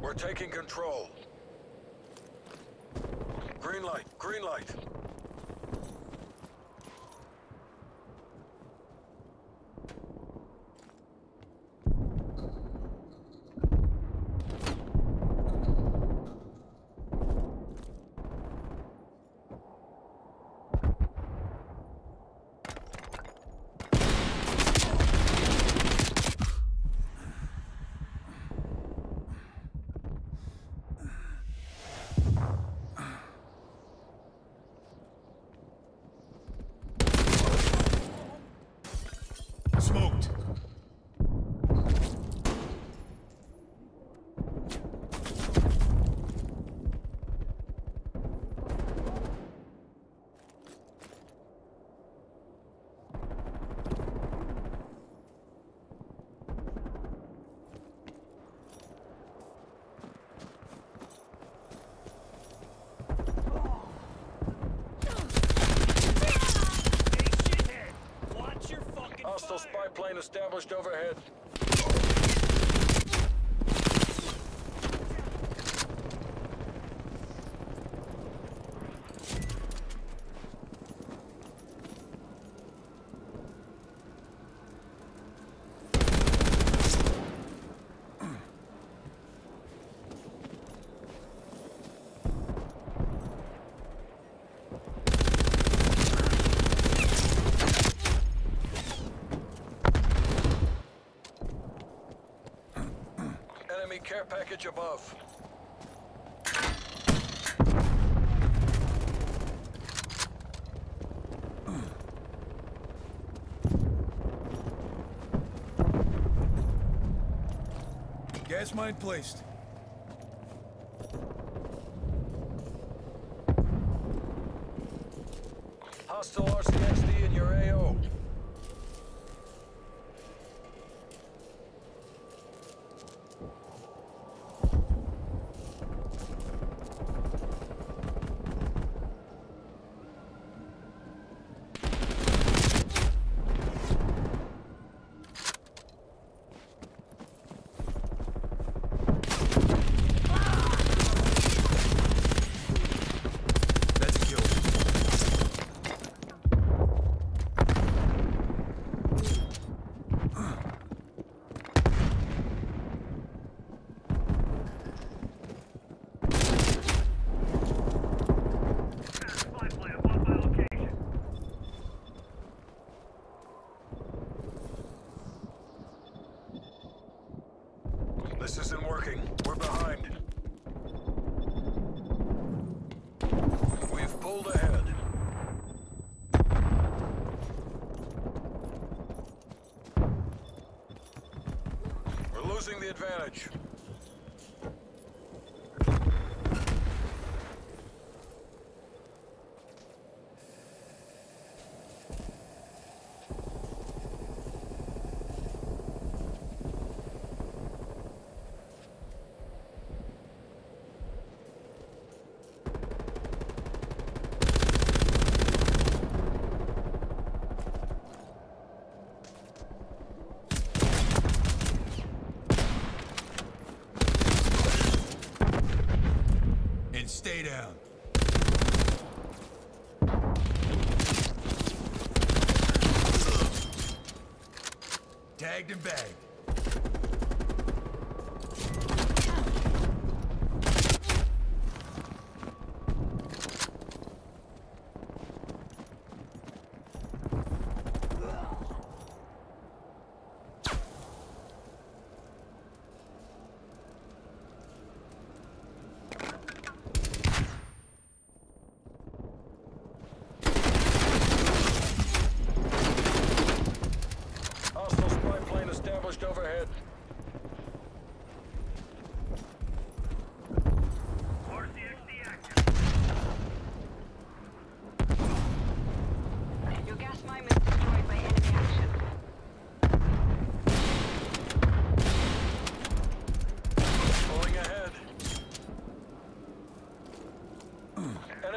We're taking control. Green light, green light. Smoked. Plane established overhead. Enemy care package above. Gas mine placed. Hostile RCXD in your AO. Losing the advantage. And stay down. Tagged and bagged.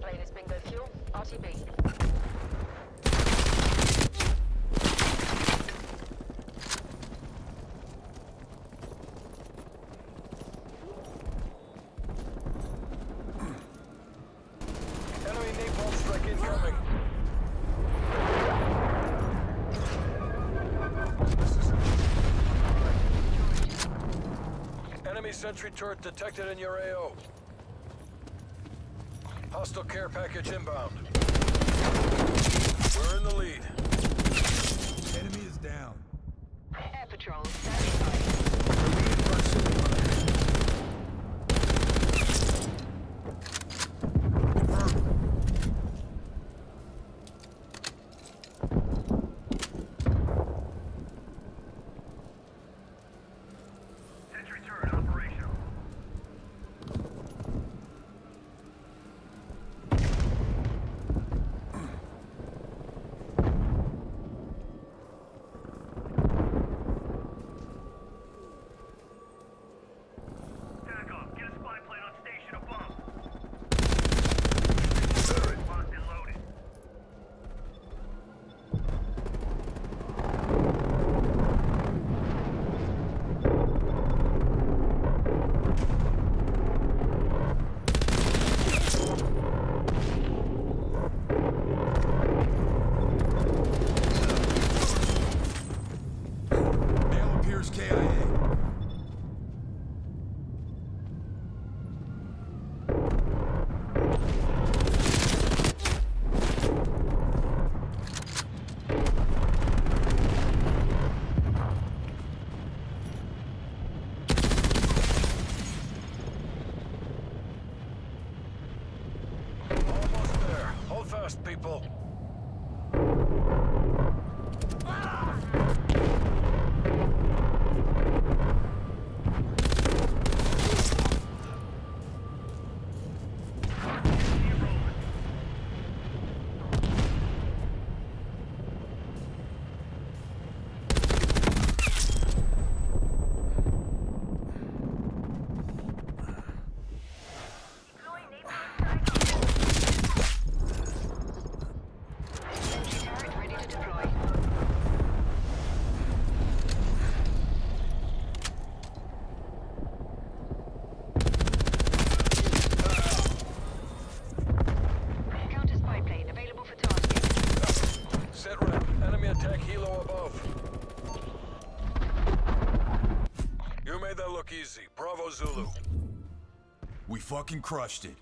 That plane is bingo fuel. RTB. sentry turret detected in your AO. Hostile care package inbound. trust people. Easy, Bravo Zulu. We fucking crushed it.